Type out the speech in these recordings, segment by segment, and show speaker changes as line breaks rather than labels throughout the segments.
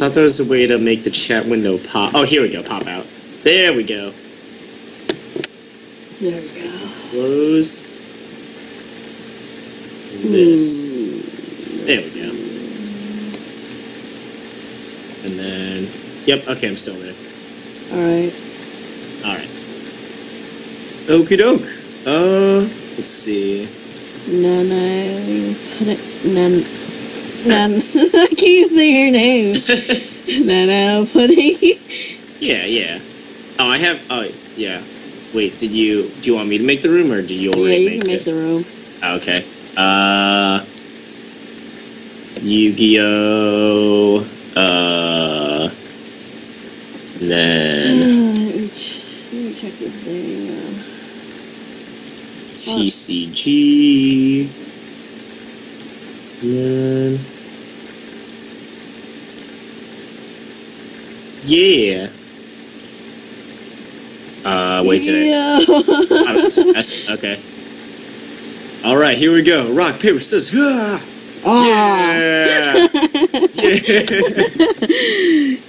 thought there was a way to make the chat window pop. Oh, here we go. Pop out. There we go.
There we go.
Close. This. There we go. And then. Yep. Okay, I'm still there.
Alright.
All right. Okie doke. Uh, let's see.
Nana. Nan. Nan. I can't say your name. Nana pudding.
Yeah, yeah. Oh, I have. Oh, yeah. Wait, did you? Do you want me to make the room, or do you already?
yeah, you
make
can make
it?
the room.
Oh, okay. Uh, Yu-Gi-Oh. Uh, then
let, me ch- let me check this thing. Uh,
TCG. Then. Yeah. Uh, wait? I
Yeah.
Okay. All right, here we go. Rock, paper, scissors. Ah!
oh.
Yeah. yeah.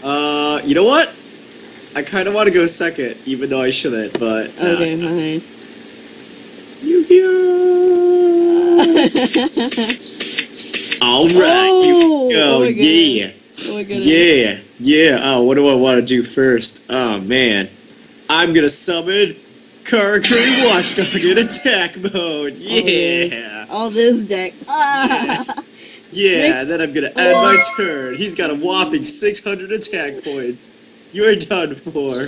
uh, you know what? I kind of want to go second, even though I shouldn't. But uh,
Okay, fine.
Yu-Gi-Oh! All right,
Oh,
here we go.
oh
yeah.
Oh
yeah, yeah. Oh, what do I want to do first? Oh man, I'm gonna summon Karakuri Watchdog in attack mode. Yeah.
All this deck. Ah.
Yeah, then I'm gonna end my turn. He's got a whopping 600 attack points. You're done for.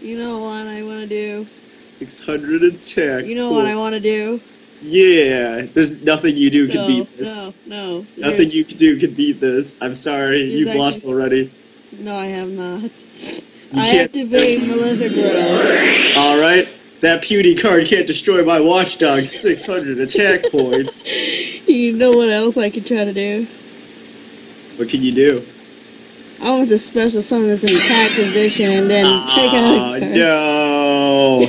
You know what I want to do?
600 attack.
You know what I want to do?
Yeah, there's nothing you do can
no,
beat this.
no, no.
Nothing you can do can beat this. I'm sorry,
There's
you've lost already.
No, I have not.
You
I
can't.
activate Maleficro.
All right, that puny card can't destroy my watchdog's 600 attack points.
You know what else I could try to do?
What can you do?
I want to special summon this in attack position and then ah, take out
Oh
a card.
no!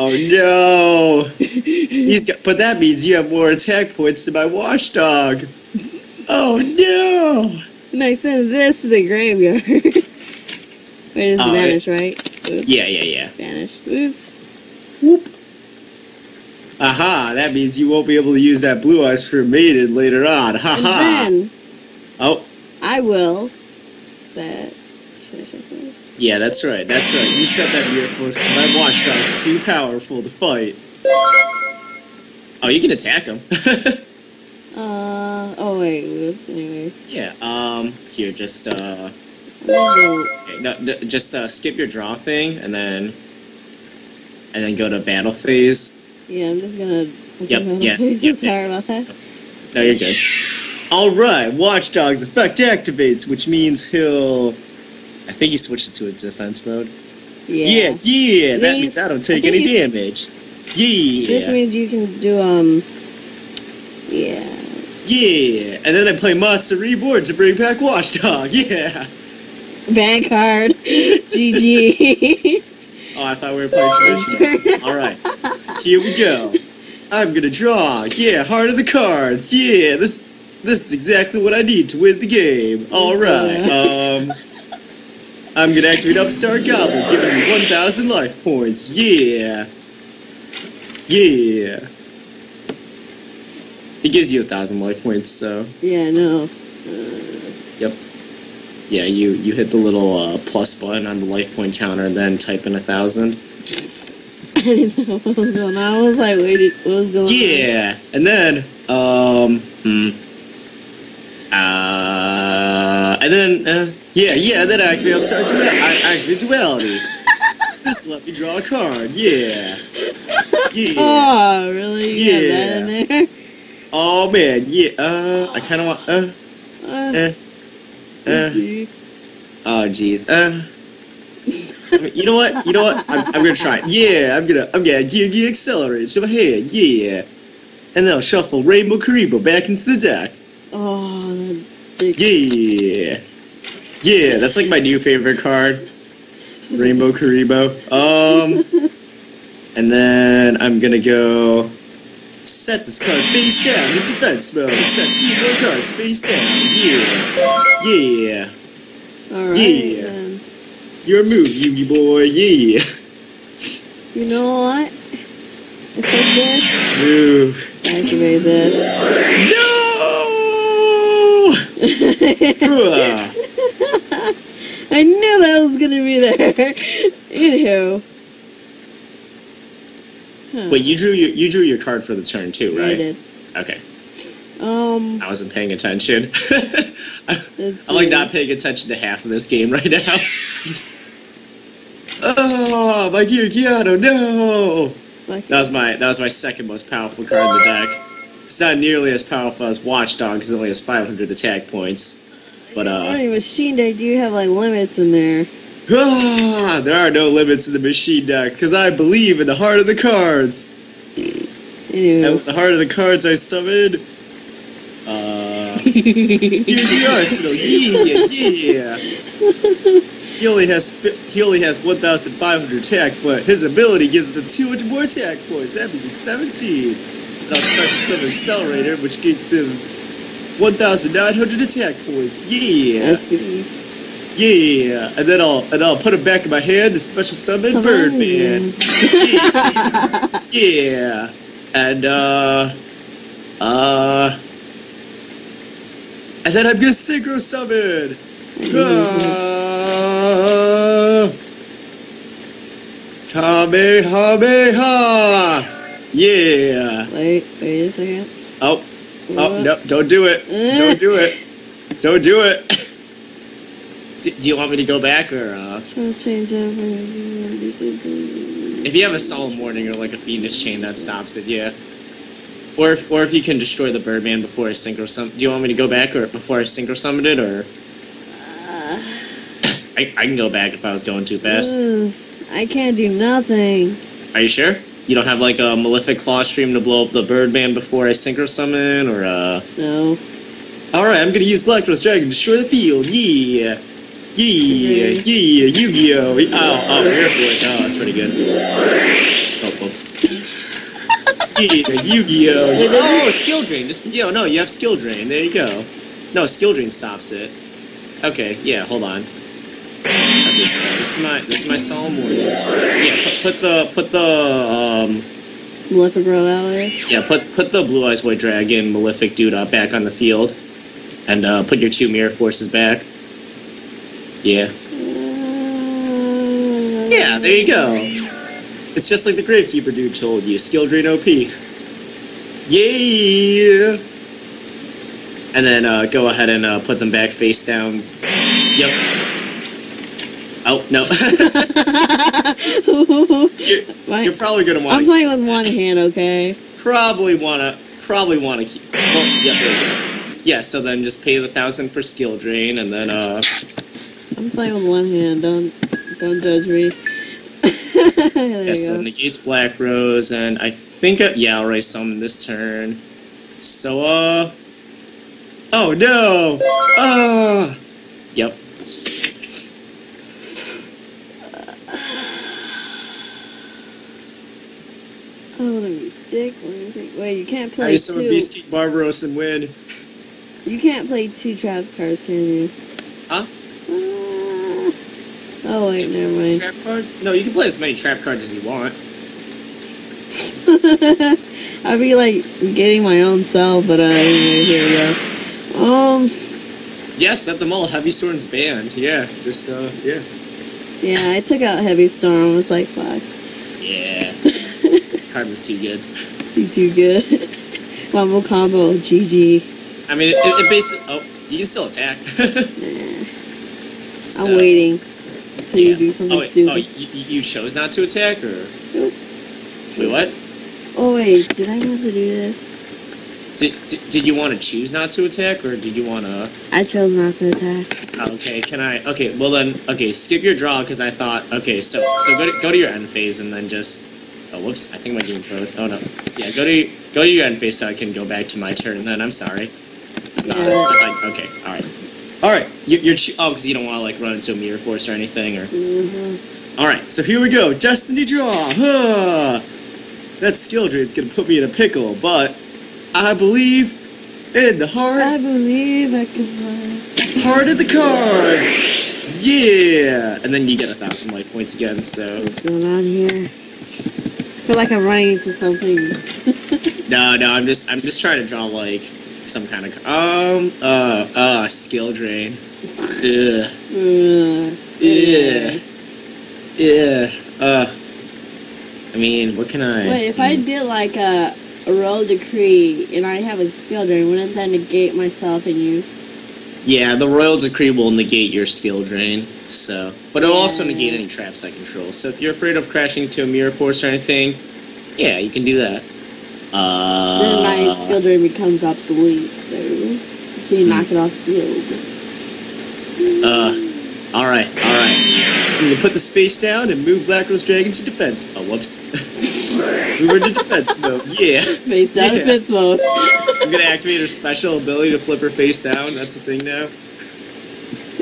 Oh no! He's got, but that means you have more attack points than my watchdog. Oh no!
And I send this to the graveyard. Wait, it's
right.
vanish, right? Oops.
Yeah, yeah, yeah.
Vanish. Oops.
Whoop. Aha! That means you won't be able to use that blue eyes for maiden later on. Haha!
then
Oh,
I will set. Should I set this?
Yeah, that's right. That's right. You set that mirror force because my watchdog's too powerful to fight. Oh, you can attack him.
Uh. Oh wait. Oops. Anyway.
yeah. Um. Here, just uh. Okay, no, d- just uh, skip your draw thing and then and then go to battle phase.
Yeah, I'm just gonna.
Yep, yeah,
Please,
yep,
sorry about that.
No, you're good. All right, Watchdog's effect activates, which means he'll. I think he switches to a defense mode. Yeah,
Yeah.
yeah. That
Means-
I don't take
think
any damage. Yeah,
This means you can do um. Yeah.
yeah. And then I play Monster Reborn to bring back Watchdog. Yeah.
Bad card. GG.
Oh, I thought we were playing traditional. All right, here we go. I'm gonna draw. Yeah, heart of the cards. Yeah, this this is exactly what I need to win the game. All right. Um, I'm gonna activate Upstart Goblin, giving you 1,000 life points. Yeah. Yeah. It gives you a thousand life points, so
yeah. No.
yep. Yeah, you you hit the little uh, plus button on the life point counter, and then type in a thousand.
I didn't know what was going on. I was like, wait, what was going on?
Yeah, and then um, hmm, uh, and then uh, yeah, yeah, that then I activate upside dual. I activate duality. Just let me draw a card. Yeah, yeah.
Oh, really? You got that
Yeah.
in there?
Oh man, yeah. Uh, I kind of want. Uh,
Uh,
eh, uh. Oh jeez. Uh. I mean, you know what? You know what? I'm, I'm gonna try it. Yeah, I'm gonna I'm gonna Yu-Gi accelerate to my. Yeah, and then I'll shuffle Rainbow Kuriboh back into the deck.
Oh, that big.
Yeah. Yeah, that's like my new favorite card. Rainbow Kuriboh. Um and then I'm gonna go Set this card face down in defense mode. Set two more cards face down. Yeah. Yeah.
Alright.
Yeah.
then.
Your move, Yugi boy. Yeah.
You know what? It's like this.
Move.
Activate this.
No!
I knew that was gonna be there. Anywho. Huh.
Wait, you drew your you drew your card for the turn too, right?
I did.
Okay.
Um.
I wasn't paying attention. I'm like not paying attention to half of this game right now. Just- oh, my Geargiano, no! That was my that was my second most powerful card in the deck. It's not nearly as powerful as Watchdog because it only has 500 attack points. But uh,
Alright, machine deck, do you have like limits in there?
ah, there are no limits in the machine deck because I believe in the heart of the cards. And with the heart of the cards, I summon. Uh, Here the arsenal, yeah, yeah. He only has he only has 1,500 attack, but his ability gives us 200 more attack points. That means it's 17. And I'll special summon Accelerator, which gives him 1,900 attack points. Yeah,
Let's see.
yeah. And then I'll and I'll put him back in my hand and special summon
Summon.
Birdman. Yeah. yeah. And uh, uh. And then I'm gonna synchro summon. Ah. Kamehameha! Yeah!
Wait, wait a second.
Oh, oh,
mm.
no, don't do it. Don't do it. Mm. Don't do it. Do, do you want me to go back or, uh,
Trying to change up.
if you have a solemn warning or like a fiendish chain that stops it, yeah. Or if, or if you can destroy the Birdman before I synchro summon. Do you want me to go back or before I synchro summon it or? Uh. I, I can go back if I was going too fast.
I can't do nothing.
Are you sure? You don't have like a Malefic Claw Stream to blow up the Birdman before I synchro summon, or uh?
No.
All right, I'm gonna use Black Rose Dragon to destroy the field. Yeah, yeah, yeah, Yu-Gi-Oh! Oh, oh, Air Force. Oh, that's pretty good. Oh, whoops. yeah, Yu-Gi-Oh!
Wait,
Oh, skill drain. Just yo, no, you have skill drain. There you go. No, skill drain stops it. Okay, yeah, hold on. So this is my this is my solemn warning. So, yeah, put, put the put the um
Malefic Road out there.
yeah, put put the Blue Eyes White Dragon Malefic dude up back on the field, and uh, put your two Mirror Forces back. Yeah, yeah, there you go. It's just like the Gravekeeper dude told you. Skill drain OP. Yeah. And then uh, go ahead and uh, put them back face down. Yep. Oh no. you're,
My-
you're probably gonna want.
I'm playing with one hand, okay?
probably wanna probably wanna keep well yeah there you go. yeah so then just pay the thousand for skill drain and then uh
I'm playing with one hand. Don't don't judge me. there
yeah so negates black rose and i think uh, yeah i'll raise summon this turn so uh oh no ah yep
Oh, what dick. What do you think? Wait, you can't
i
play
raise summon
two.
beast king barbaros and win
You can't play two trap cards, can you?
Huh?
Ah. Oh wait, never mind.
trap cards no you can play as many trap cards as you want
I'd be like getting my own self, but uh, anyway, here we go. Um,
yeah set them all heavy storms banned yeah just uh yeah
yeah, I took out Heavy Storm. I was like, fuck,
card was too good
you too good. Combo combo, GG.
I mean, it, it, it basically. Oh, you can still attack.
Nah,
So-
I'm waiting till you do something
oh, wait,
stupid.
Oh, you, you chose not to attack, or
Nope.
wait, what?
Oh wait, did I want to do this?
Did, did, did you want to choose not to attack, or did you want to?
I chose not to attack.
Oh, okay, can I? Okay, well then, okay, skip your draw because I thought. Okay, so so go to go to your end phase and then just. Oh, whoops! I think my game froze. Oh no. Yeah, go to go to your end phase so I can go back to my turn. Then I'm sorry.
Yeah.
I okay, all right, all right. You, you're cho- oh, because you don't want to like run into a mirror force or anything, or.
hmm
All right, so here we go. Destiny draw. Huh. that skill drain's gonna put me in a pickle, but I believe in the heart...
I believe I can fly.
heart of the cards. Yeah, and then you get a thousand life points again. So
What's going on here? Feel like I'm running into something.
no, no, I'm just I'm just trying to draw like some kind of um uh uh skill drain. Ugh.
Uh,
Yeah. Yeah. Uh. I mean, what can I?
Wait, if I did like a, a royal decree and I have a skill drain, wouldn't that negate myself and you?
Yeah, the royal decree will negate your skill drain. So, but it'll also negate any traps I control. So if you're afraid of crashing into a mirror force or anything, yeah, you can do that. Uh.
then my skill drain becomes obsolete, so until you knock it off the field.
Uh. All right, all right. I'm gonna put this face down and move Black Rose Dragon to defense. Oh, whoops. Move her to defense mode. Yeah.
Face down
Yeah.
defense mode.
I'm gonna activate her special ability to flip her face down. That's the thing now.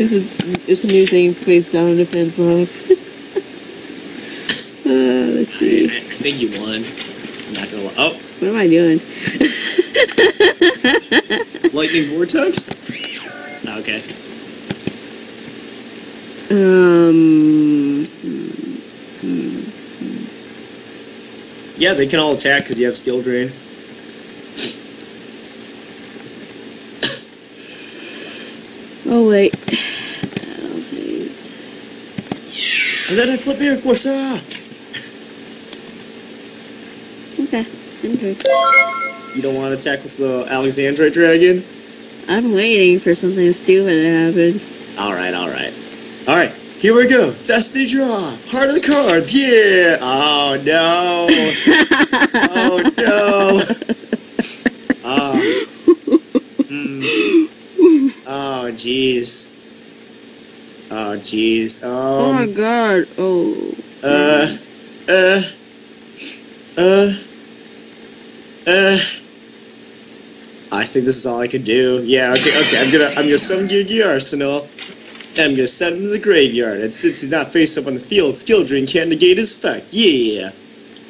It's a, it's a new thing, face down defense mode. uh, let's
I,
see.
I think you won. I'm not gonna. Oh,
What am I doing?
lightning vortex. Okay.
Um.
Yeah, they can all attack because you have skill drain.
Oh wait.
And then I flip Air Force. Ah!
Okay.
You don't want to attack with the Alexandrite Dragon?
I'm waiting for something stupid to happen.
Alright, alright. Alright, here we go. Destiny draw. Heart of the cards. Yeah. Oh no. oh no. Oh. Hmm. Oh jeez. Oh jeez.
oh my
Um.
god. Oh.
Uh. Uh. Uh. Uh. I think this is all I can do. Yeah. Okay. Okay. I'm gonna. I'm gonna summon Geargiarsenal. I'm gonna send him to the graveyard. And since he's not face up on the field, skill drain can't negate his effect. Yeah.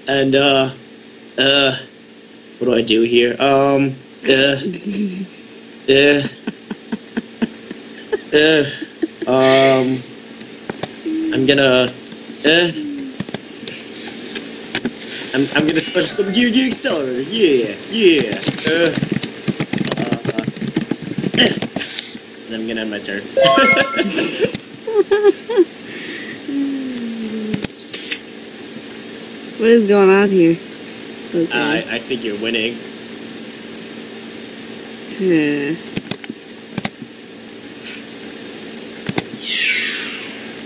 And uh. Uh. What do I do here? Um. Uh. Uh. Uh. Um. I'm gonna. Uh. I'm, I'm gonna special some Geargiaccelerator. Yeah, yeah. Uh. Uh. eh. I'm gonna end my turn.
What is going on here? Okay.
I, I think you're winning.
Yeah.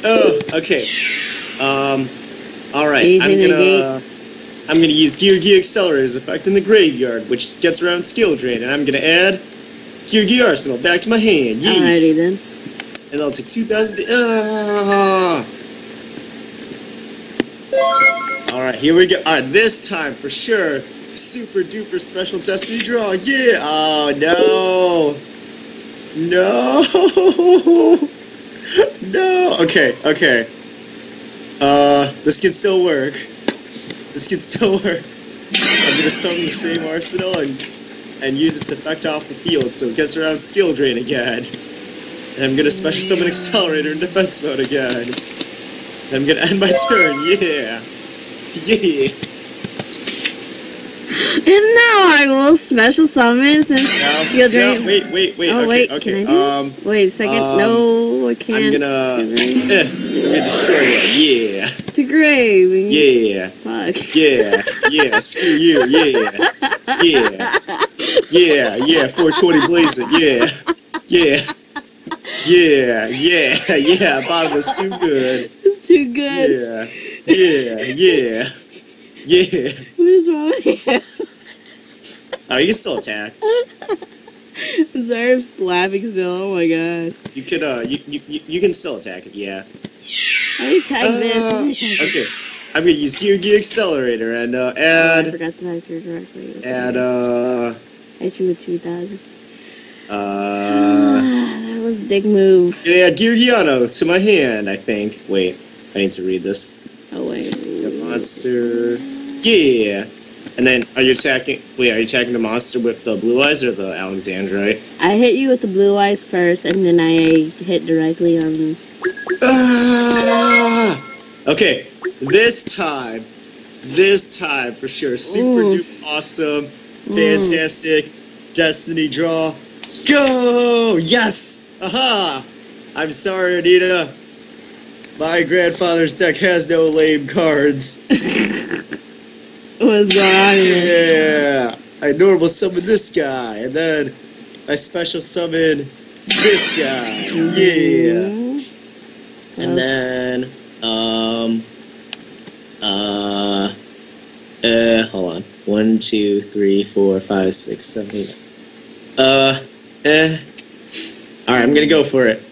Oh, okay. Um. All right. I'm gonna. I'm gonna use Geargiaccelerator's effect in the graveyard, which gets around skill drain, and I'm gonna add Geargiarsenal back to my hand. Yeah.
Alrighty then.
And I'll take 2,000. Ah. Alright, here we go. Alright, this time for sure. Super duper special destiny draw. Yeah. Oh, no. No. no. Okay, okay. Uh, this can still work. This can still work. I'm gonna summon the same arsenal and and use its effect off the field so it gets around skill drain again. And I'm gonna special summon Accelerator in defense mode again. And I'm gonna end my turn, yeah! Yeah!
And now I will special summon since
No,
skill
no,
drain.
wait, wait, wait,
oh
okay,
wait,
okay.
can I do
um,
this? Wait a second.
um,
no, I can't.
I'm gonna, eh, I'm gonna destroy it. yeah!
to grave.
Yeah!
Fuck.
Yeah, yeah, screw you, yeah, yeah, yeah, yeah, 420 blazing, yeah, yeah, yeah, yeah, yeah, bottom is too good,
It's too good.
yeah, yeah, yeah, yeah.
What is wrong with you?
Oh, you can still attack.
Zerf's laughing still. Oh my god.
You could, uh, you, you, you- can still attack it, yeah.
You tag this?
Uh,
this?
okay, I'm gonna use Geargiaccelerator and, uh,
Oh, I forgot to type here correctly.
add, uh,
Hit you with 2,000.
uh,
Ah, that was a big move.
add Gear to my hand, I think. Wait, I need to read this.
Oh wait.
The monster. Yeah. And then, are you attacking? Wait, are you attacking the monster with the blue eyes or the Alexandrite?
I hit you with the blue eyes first, and then I hit directly on.
Ah! Okay, this time, this time for sure. Super
Ooh.
duper awesome, fantastic, destiny draw. Go! Yes! Aha! I'm sorry, Anita. My grandfather's deck has no lame cards.
What's going on here?
Yeah! I normal summon this guy, and then I special summon this guy. Yeah! And then, um, uh, uh, hold on. One, two, three, four, five, six, seven, eight. Uh, eh. Alright, I'm gonna go for it.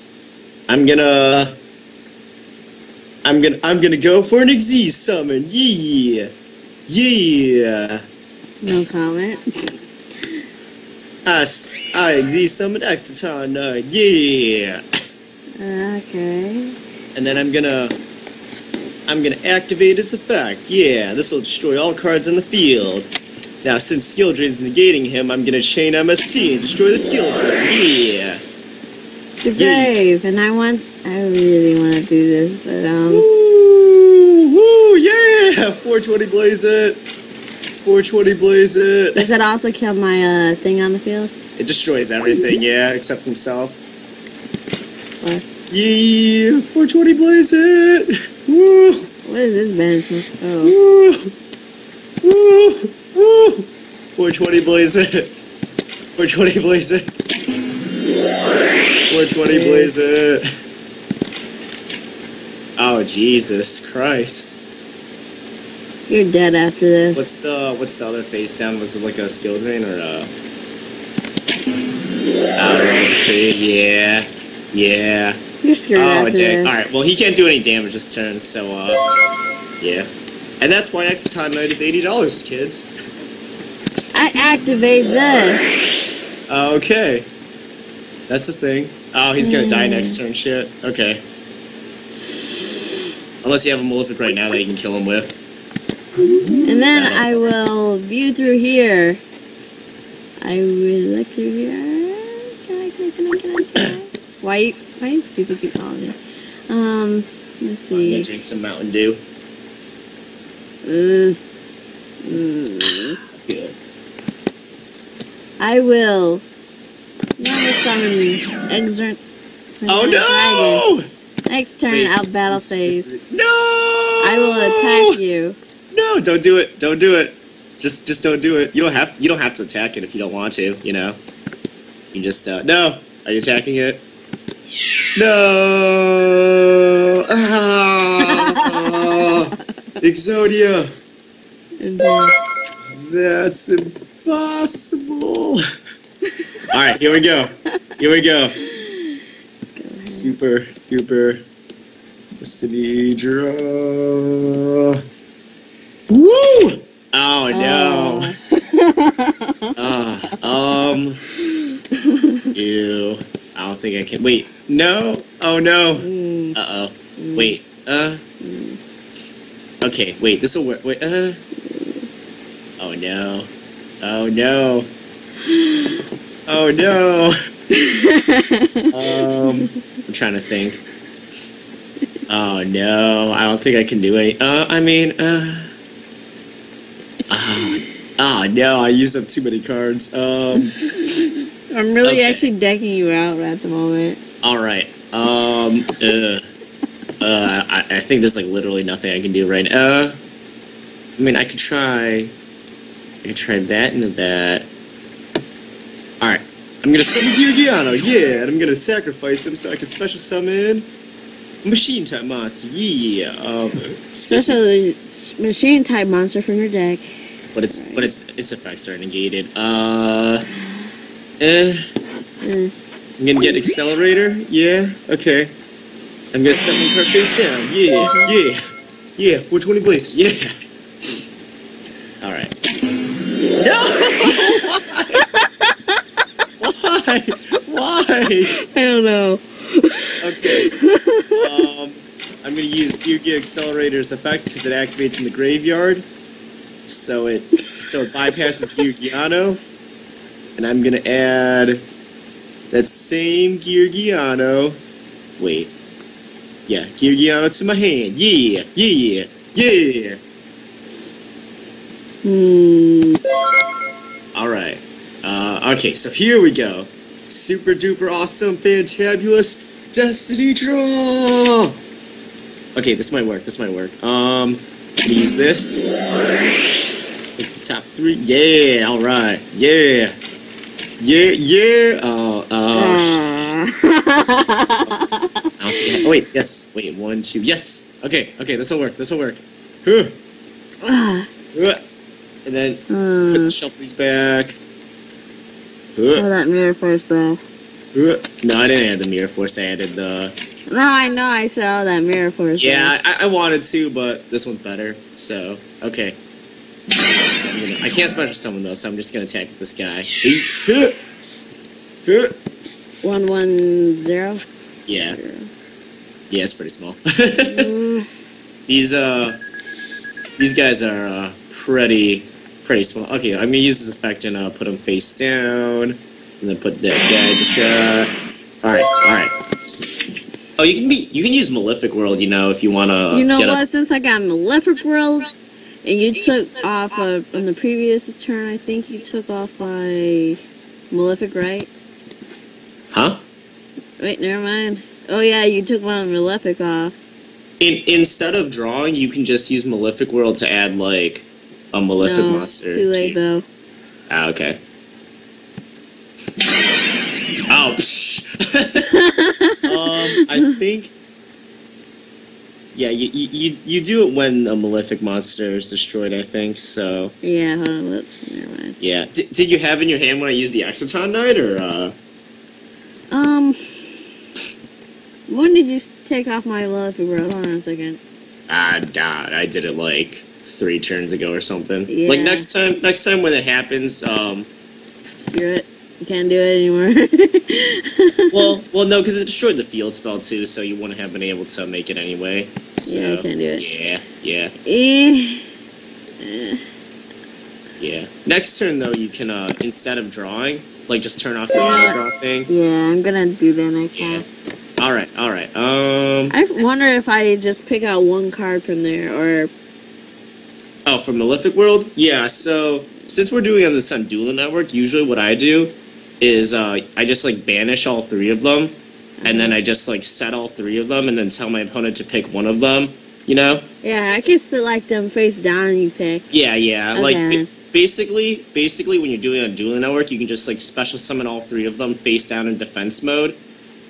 I'm gonna. I'm gonna. I'm gonna go for an Xyz summon. Yeah! Yeah!
No comment.
I, I Xyz summon Exciton. Uh, yeah!
Okay.
and then I'm gonna I'm gonna activate its effect. Yeah, this will destroy all cards in the field. Now, since skill drain's negating him, I'm gonna chain MST and destroy the skill drain. Yeah.
The
Yeah.
grave, and I want. I really want to do this, but um.
Woo! Woo! Yeah! 420 blaze it. 420 blaze it.
Does that also kill my uh thing on the field?
It destroys everything. Yeah, except himself.
What?
Yeah! 420 blaze it. Woo!
What is this? Oh.
Woo! Woo! Woo! 420 blaze it. 420 blaze it. 420 blaze it. Oh Jesus Christ!
You're dead after this.
What's the what's the other face down? Was it like a skill drain or a? Oh. Yeah, yeah.
You're screwed
Oh,
after
dang.
this.
Alright, well, he can't do any damage this turn, so, uh, yeah. And that's why Exciton Knight is $80, kids.
I activate this.
Okay. That's a thing. Oh, he's gonna die next turn, shit. Okay. Unless you have a Malefic right now that you can kill him with.
And then I will view through here. I will look through here. Can I, can I, can I, can I, can I? Why, why do people keep calling me? Um, let's
I'm gonna drink some Mountain Dew.
Mm. Mm.
That's good.
I will. Now summon me. Exert.
Oh no!
Next turn,
Wait,
I'll battle phase.
No!
I will attack you.
No, don't do it. Don't do it. Just just don't do it. You don't have you don't have to attack it if you don't want to, you know. You just uh no. Are you attacking it? No. Ah. Exodia. That's impossible. All right, here we go. Here we go. Super duper destiny draw. Woo! Oh no. Ah, um. Ew. I don't think I can. Wait. No. Oh no.
Mm.
Uh oh. Wait. Uh. Okay. Wait. This will work. Wait. Uh. Oh no. Oh no. Oh no. Um. I'm trying to think. Oh no. I don't think I can do any. Uh. I mean. Uh. Ah. Ah no. I used up too many cards. Um.
I'm really
Okay.
actually decking you out at the moment.
All right. Um. Uh. Uh. I, I think there's like literally nothing I can do right now. Uh. I mean, I could try. I could try that into that. All right. I'm gonna summon Geargiano, yeah, and I'm gonna sacrifice him so I can special summon machine type monster, yeah. Um.
Special machine type monster from your deck.
but it's but its its effects are negated. Uh. Eh.
Mm.
I'm gonna get accelerator. Yeah. Okay. I'm gonna set my card face down. Yeah. Yeah. Yeah. 420 blaze. Yeah. All right. No. Why? Why?
I don't know.
Okay. Um, I'm gonna use Geargiaccelerator's effect because it activates in the graveyard. so it so it bypasses Geargiano, and I'm gonna add that same Geargiano. Wait, yeah, Geargiano to my hand. Yeah, yeah, yeah.
Hmm.
All right. Uh, okay, so here we go. Super duper awesome, fantabulous Destiny draw. Okay, this might work. This might work. Um, use this. The top three. Yeah. All right. Yeah. Yeah. Yeah. Oh. Oh. sh- okay. Oh wait. Yes. Wait. One. Two. Yes. Okay. Okay. This will work. This will work. And then put
Hmm.
the shufflies back.
Oh, that mirror force though.
No, I didn't add the mirror force. I added the.
No, I know I saw that mirror force.
Yeah, I, I wanted to, but this one's better. So okay. So gonna, I can't special summon though, so I'm just gonna attack with this guy. Huh. Huh.
though. One one zero.
Yeah,
Zero.
yeah, it's pretty small.
Mm,
these uh, these guys are uh, pretty pretty small. Okay, I'm gonna use this effect and uh, put them face down, and then put that guy just uh. All right, all right. Oh, you can be you can use Malefic World, you know, if you wanna.
you know what? Since I got Malefic World, and you took off uh, on the previous turn, I think you took off by Malefic, right?
Huh?
Wait, never mind. Oh yeah, you took one Malefic off.
In, instead of drawing, you can just use Malefic World to add like a Malefic
no,
monster.
too late though.
Ah, okay. Oh, psh. um, I think. Yeah, you, you you do it when a Malefic monster is destroyed. I think so.
Yeah, hold on, whoops, never mind.
Yeah. D- did you have in your hand when I used the Exciton Knight, or uh?
Um, when did you take off my Malefic World? Hold on a second.
Ah, God, I did it like three turns ago or something.
Yeah.
Like next time, next time when it happens, um,
Screw it. You can't do it anymore.
well, well, no, because it destroyed the field spell too, so you wouldn't have been able to make it anyway. So,
Yeah, I can't do it.
Yeah, yeah,
eh. Eh.
yeah. Next turn though, you can uh, instead of drawing, like just turn off your
Yeah.
draw thing.
Yeah, I'm gonna do that next
Yeah. All right, all right. Um,
I wonder if I just pick out one card from there, or
oh, from Malefic World. Yeah. So since we're doing on the Sun Dueling Network, usually what I do is uh, I just like banish all three of them, and then I just like set all three of them, and then tell my opponent to pick one of them. You know?
yeah, I can select them face down and you pick.
Yeah, yeah. Like
Okay.
ba- basically, basically, when you're doing a dueling network, you can just like special summon all three of them face down in defense mode.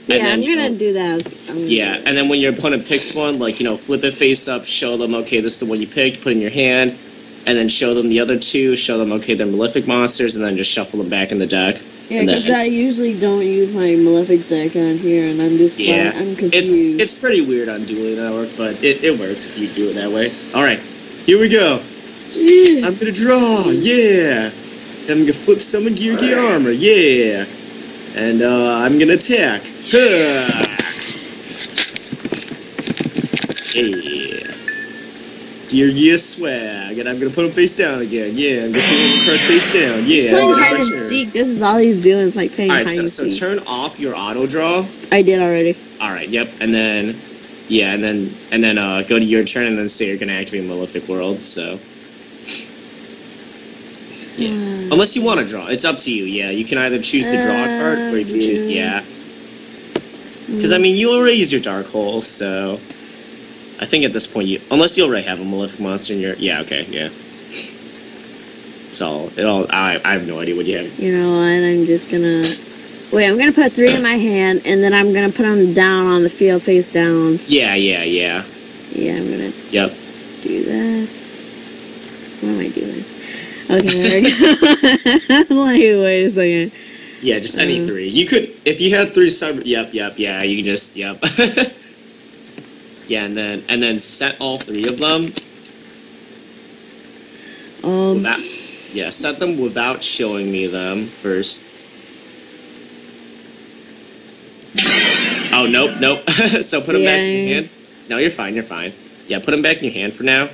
Yeah,
then,
I'm gonna
know-
do that. I'm um, gonna
Yeah, and then when your opponent picks one, like you know, flip it face up, show them okay, this is the one you picked, put in your hand, and then show them the other two, show them okay, they're malefic monsters, and then just shuffle them back in the deck.
Yeah, because I usually don't use my Malefic deck on here, and I'm just
Yeah,
I'm confused.
it's it's pretty weird on dueling network, but it, it works if you do it that way. All right, here we go. I'm gonna draw, yeah. I'm gonna flip summon Geargiarmor, yeah. And uh, I'm gonna attack. Huh. Yeah. Gear Gear swag, and I'm gonna put him face down again. Yeah, I'm gonna put him card face down. Yeah, I'm gonna
hide and seek. This is all he's doing. Is like playing
All
hide
right, so, so
seek.
turn off your auto draw.
I did already.
All right, yep, and then yeah, and then and then uh, go to your turn, and then say you're gonna activate Malefic World. So Yeah. Hmm. unless you want to draw, it's up to you. Yeah, you can either choose to draw a card, or you can um, choose. Yeah, mm. because I mean you already use your Dark Hole, so I think at this point you, unless you already have a Malefic monster in your. Yeah, okay, yeah. So it all. I I have no idea what you have.
You know what? I'm just gonna wait. I'm gonna put three in my hand, and then I'm gonna put them down on the field, face down.
Yeah, yeah, yeah.
Yeah, I'm gonna
Yep.
do that. What am I doing? Okay, there we go. like, wait a second.
Yeah, just any
Uh.
three. You could, if you had three cyber. Yep, yep, yeah. You can just, yep. yeah, and then and then set all three of them
Um,
without. Yeah, set them without showing me them first. Oh nope, nope. so put them back in your hand. No, you're fine. You're fine. Yeah, put them back in your hand for now,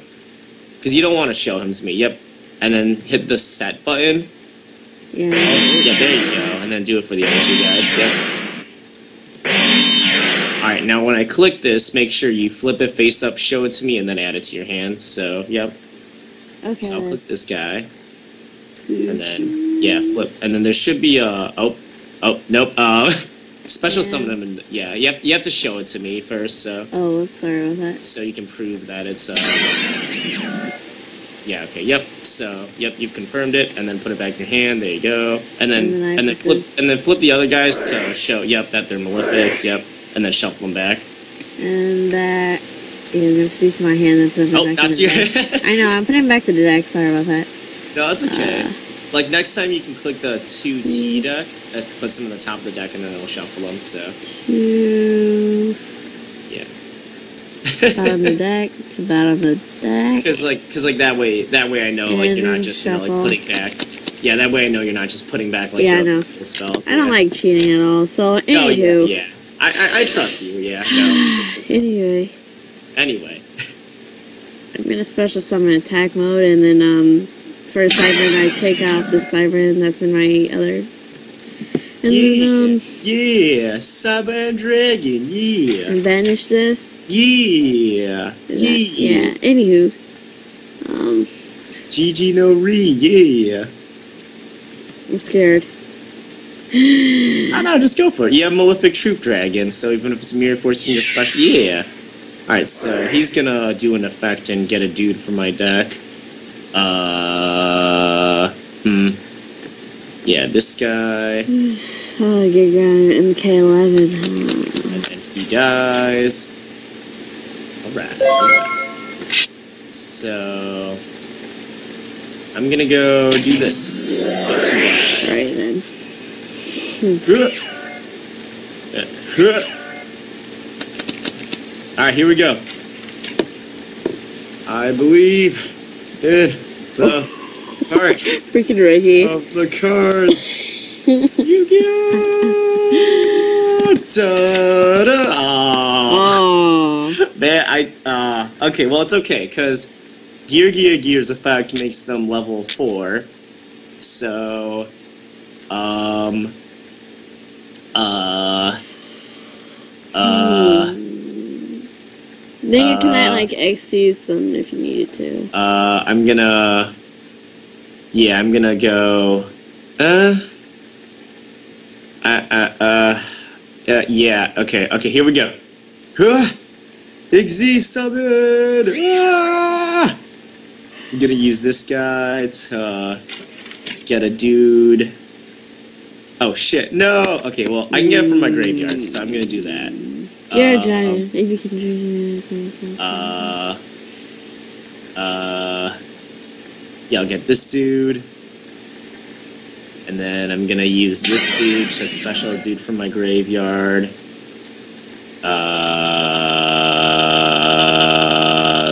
because you don't want to show him to me. Yep. and then hit the set button.
Yeah.
Yeah, there you go. And then do it for the other two guys. Yep. Now when I click this, make sure you flip it face up, show it to me, and then add it to your hand. So, yep.
Okay.
So I'll click this guy,
Two.
and then, yeah, flip. And then there should be a, oh, oh, nope, uh, special
Yeah.
summon them. Yeah, you have, you have to show it to me first, so,
Oh, whoops, sorry about that.
so you can prove that it's, uh, yeah, okay, yep. So, yep, you've confirmed it, and then put it back in your hand. There you go. And then,
And then
and then flip,
this-
and then flip the other guys to show, yep, that they're malefics. Yep, and then shuffle them back.
And that. Yeah, I'm gonna put these in my hand and put them
Oh,
back
that's
in
your.
the deck. I know, I'm putting them back to the deck. Sorry about that.
no, that's okay.
Uh,
like next time, you can click the two T deck. That puts them in the top of the deck, and then it'll shuffle them. So,
two.
yeah.
bottom of the deck to bottom of the deck.
Because like, cause like that way, that way I know like you're not just you know, like putting back. Yeah, that way I know you're not just putting back like
Yeah, I know.
spell.
I don't
yeah.
like cheating at all. So
Oh
anywho,
yeah, yeah. I, I I trust you. Yeah. No.
anyway,
anyway.
I'm gonna special summon attack mode, and then um, for a Cybern, I take out the Cybern that's in my other. And
yeah.
then um,
yeah. Cyber Dragon. Yeah.
and banish this.
Yeah.
Is that-
Yeah.
yeah. Anywho, um,
GG no re. Yeah.
I'm scared.
I know, just go for it. You have Malefic Truth Dragon, so even if it's Mirror Force, you can just special. Yeah. Alright, so he's gonna do an effect and get a dude from my deck. Uh. Hmm. Yeah, this guy.
Oh, I get ground in K11.
And then he dies. Alright, alright. So. I'm gonna go do this. Get two
Alright
guys.
Then.
Alright, here we go. I believe in the heart
Freaking Reggie.
of the cards. Yu-Gi-Oh! Da, da, ah.
Oh.
Man, I, uh, okay, well, it's okay, because Geargiagear's effect makes them level 4. So, um, uh, uh,
Then you can
Uh,
like excuse them if you needed to.
uh, I'm gonna, yeah, I'm gonna go, uh, uh, uh, uh, uh yeah, okay, okay, here we go. Huh! Exist summon! Ah! I'm gonna use this guy to get a dude. Oh shit, no! Okay, well, I can get it from my graveyard, so I'm gonna do that.
You're
Uh,
a giant. If you can do
Uh, uh, yeah, I'll get this dude. And then I'm gonna use this dude to special a dude from my graveyard. Uh,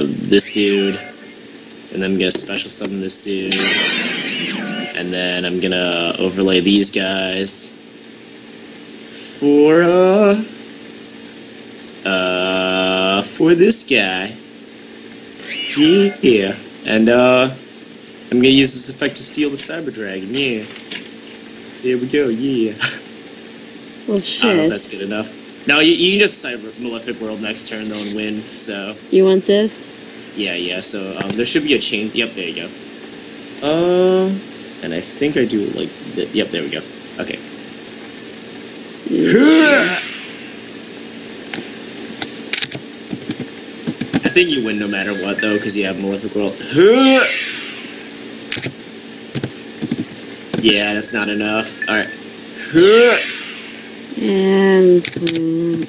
this dude. And then I'm gonna special summon this dude. And then I'm gonna overlay these guys. For, uh, uh, for this guy. Yeah. And, uh, I'm gonna use this effect to steal the Cyber Dragon, yeah. There we go, yeah.
well, shit
I don't know if that's good enough. No, you, you can just Cyber Malefic World next turn, though, and win, so,
You want this?
yeah, yeah, so, um, there should be a chain, yep, there you go. Uh, and I think I do, like, yep, there we go. Okay. I think you win no matter what, though, because you have Malefic World. Yeah, that's not enough. Alright.
And um,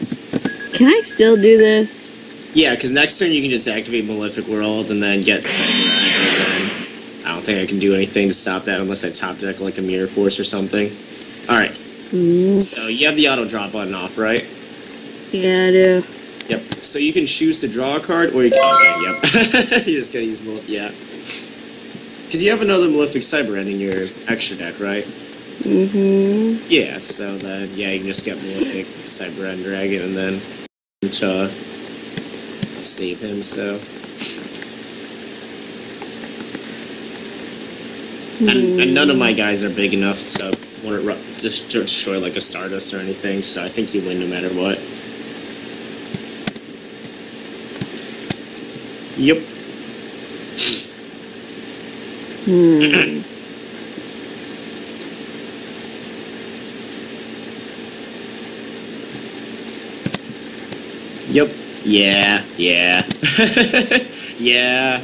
can I still do this?
Yeah, because next turn you can just activate Malefic World and then get then I don't think I can do anything to stop that unless I top deck like a Mirror Force or something. Alright,
Mm,
so you have the auto drop button off, right?
yeah, I do.
Yep. So you can choose to draw a card, or you can. Okay, yep. You're just gonna use Malefic. Yeah. Because you have another Malefic Cyber End in your extra deck, right?
Mm-hmm.
Yeah, so then, yeah, you can just get Malefic Cyber End Dragon and then to save him, so. And, and none of my guys are big enough to want to ru- just to destroy like a Stardust or anything, so I think you win no matter what. Yep.
Hmm.
Yep. Yeah. Yeah. yeah.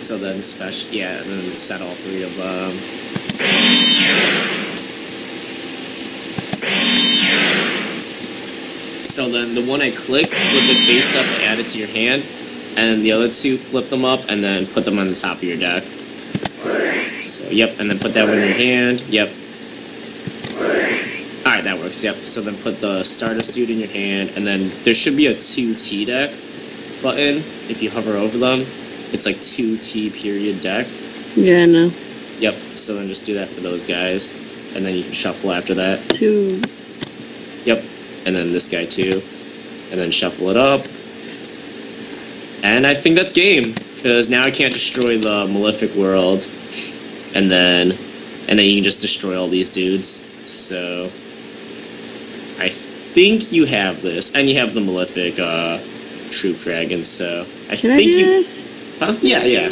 So then special. Yeah, and then set all three of them. So then the one I click, flip it face up, add it to your hand, and the other two flip them up and then put them on the top of your deck. So yep, and then put that one in your hand. Yep. Alright, that works, yep. So then put the Stardust Dude in your hand, and then there should be a 2T deck button. If you hover over them, it's like 2T period deck.
Yeah, no.
Yep, so then just do that for those guys, and then you can shuffle after that.
Two.
Yep, and then this guy too, and then shuffle it up. And I think that's game, because now I can't destroy the Malefic world, and then, and then you can just destroy all these dudes. So, I think you have this, and you have the Malefic uh, Truth Dragon. So I
Should I
think
do
you,
this?
Huh? Yeah, yeah.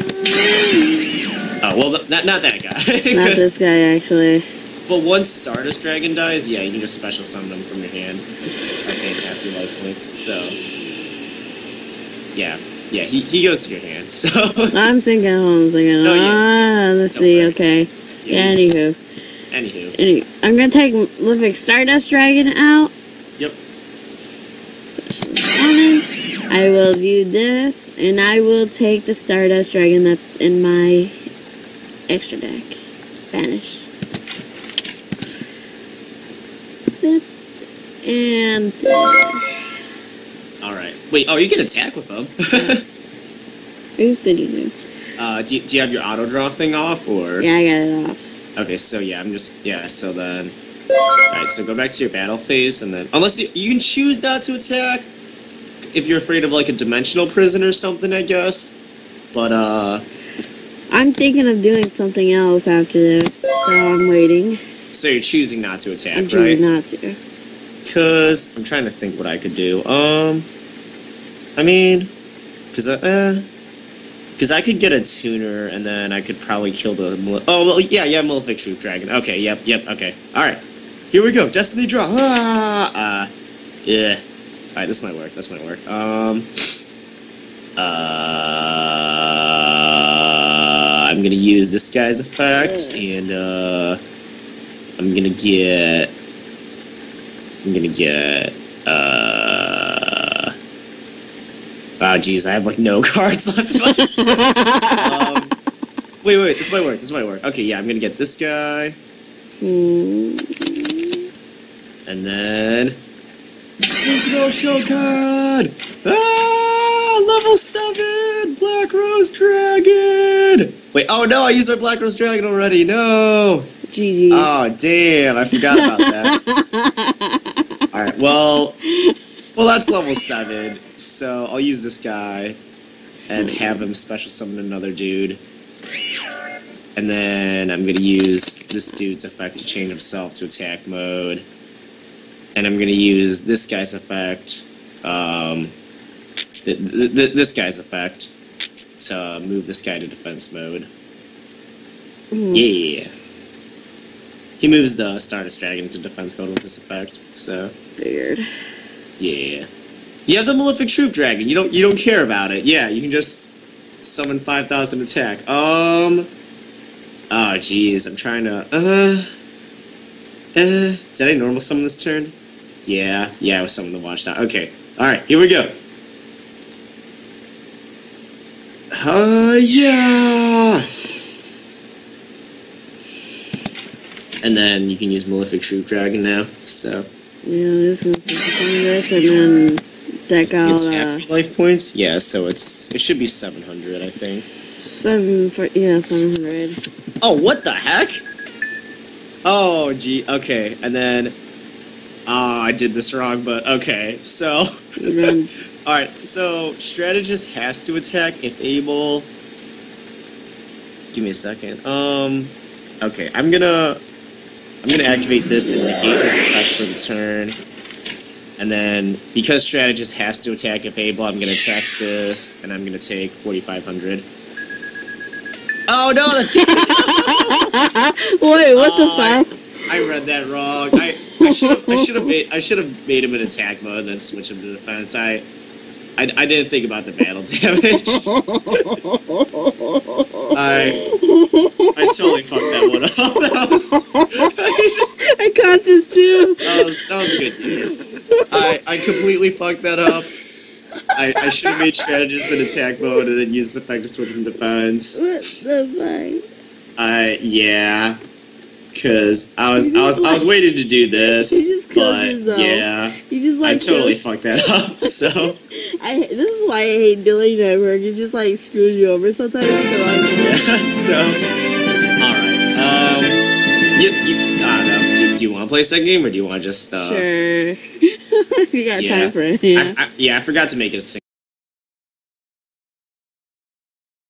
Oh well, not not that guy.
Not this guy, actually.
But once Stardust Dragon dies, yeah, you can just special summon them from your hand. I think half your life points. So, yeah, yeah, he, he goes to your hand. So,
I'm thinking, I'm thinking, second.
No,
ah, let's
don't
see,
worry.
okay. Yeah, anywho.
Anywho,
Any, I'm gonna take Malefic Stardust Dragon out.
yep.
Special. I will view this, and I will take the Stardust Dragon that's in my extra deck. Banish. And
All right. Wait. Oh, you can attack with them.
oops, you do?
uh, do, you, do you have your auto draw thing off, or?
Yeah, I got it off.
Okay. So yeah, I'm just yeah. So then, all right. So go back to your battle phase, and then unless you you can choose not to attack, if you're afraid of like a dimensional prison or something, I guess. But uh.
I'm thinking of doing something else after this, so I'm waiting.
So you're choosing not to attack,
I'm
right?
choosing not to.
Cause I'm trying to think what I could do. Um, I mean, cause uh, cause I could get a tuner and then I could probably kill the. Oh well, yeah, yeah, Malefic Truth Dragon. Okay, yep, yep, okay. All right, here we go. Destiny draw. Ah, uh, yeah. All right, this might work. This might work. Um, uh, I'm gonna use this guy's effect and uh, I'm gonna get. I'm gonna get uh Oh jeez, I have like no cards left. um, wait, wait, this might work. This might work. Okay, yeah, I'm gonna get this guy,
Hmm.
and then Synchro Shogun. Ah, level seven, Black Rose Dragon. Wait, oh no, I used my Black Rose Dragon already. No.
GG.
Oh damn, I forgot about that. All right, well, well that's level seven. So I'll use this guy and have him special summon another dude, and then I'm gonna use this dude's effect to change himself to attack mode, and I'm gonna use this guy's effect, um, th- th- th- this guy's effect to move this guy to defense mode.
Hmm.
Yeah. He moves the Stardust Dragon to defense mode with this effect. So
Figured.
yeah. You have the Malefic Truth Dragon. You don't you don't care about it. Yeah, you can just summon five thousand attack. Um Oh jeez, I'm trying to uh uh did I normal summon this turn? Yeah, yeah, I was summoning the watchdog. Okay. Alright, here we go. Uh yeah And then you can use Malefic Truth Dragon now. So
Yeah, this one's some this, and then deck out
it's
uh,
half life points. Yeah, so it's it should be seven hundred, I think.
seven for yeah seven hundred.
Oh, what the heck? Oh, gee. Okay, and then. Oh, I did this wrong, but okay. So, all right. So, strategist has to attack if able. give me a second. Um, okay, I'm gonna I'm gonna activate this and negate this effect for the turn. And then, because strategist has to attack if able, I'm gonna attack this, and I'm gonna take 4,500. Oh no, that's
Wait, what
Oh,
the fuck?
I read that wrong. I I should have I should have made I should have made him in attack mode and then switch him to defense. I I, I didn't think about the battle damage. I I totally fucked that one up. That was, I just,
I caught this too.
that was that was a good game. I I completely fucked that up. I, I should have made strategist in attack mode and then used this effect to switch him to defense.
What the
I yeah, cause I was I was I was waiting to do this,
You just killed
but yeah.
You just like I
totally
killed-
fucked that up. So
I this is why I hate Dueling Network. It just like screws you over sometimes.
yeah, so all right. Um, you, you I don't know. Do, do you want to play a second game or do you want to just uh?
Sure. you got
yeah.
time for it. Yeah.
I, I, yeah, I forgot to make it a